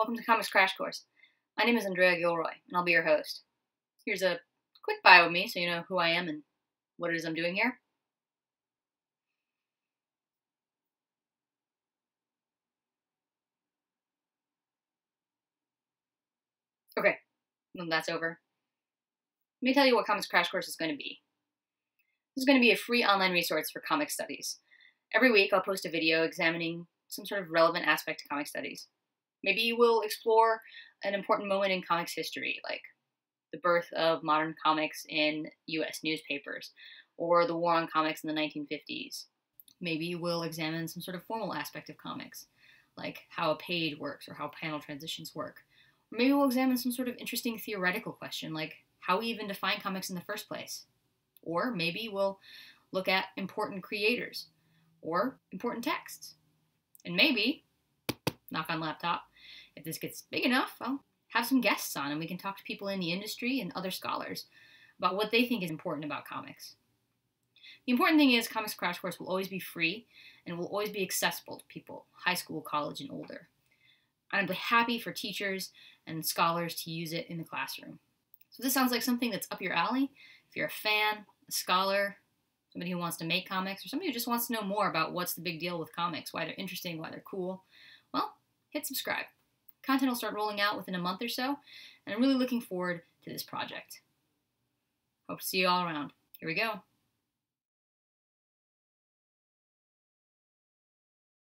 Welcome to Comics Crash Course. My name is Andrea Gilroy, and I'll be your host. Here's a quick bio of me so you know who I am and what it is I'm doing here. Okay, that's over. Let me tell you what Comics Crash Course is going to be. This is going to be a free online resource for comic studies. Every week, I'll post a video examining some sort of relevant aspect to comic studies. Maybe you will explore an important moment in comics history, like the birth of modern comics in US newspapers, or the war on comics in the 1950s. Maybe you will examine some sort of formal aspect of comics, like how a page works or how panel transitions work. Or maybe we'll examine some sort of interesting theoretical question, like how we even define comics in the first place. Or maybe we'll look at important creators or important texts. And maybe, knock on laptop, if this gets big enough, I'll have some guests on and we can talk to people in the industry and other scholars about what they think is important about comics. The important thing is Comics Crash Course will always be free and will always be accessible to people, high school, college, and older. I'm happy for teachers and scholars to use it in the classroom. So this sounds like something that's up your alley. If you're a fan, a scholar, somebody who wants to make comics, or somebody who just wants to know more about what's the big deal with comics, why they're interesting, why they're cool, well, hit subscribe. Content will start rolling out within a month or so, and I'm really looking forward to this project. Hope to see you all around. Here we go.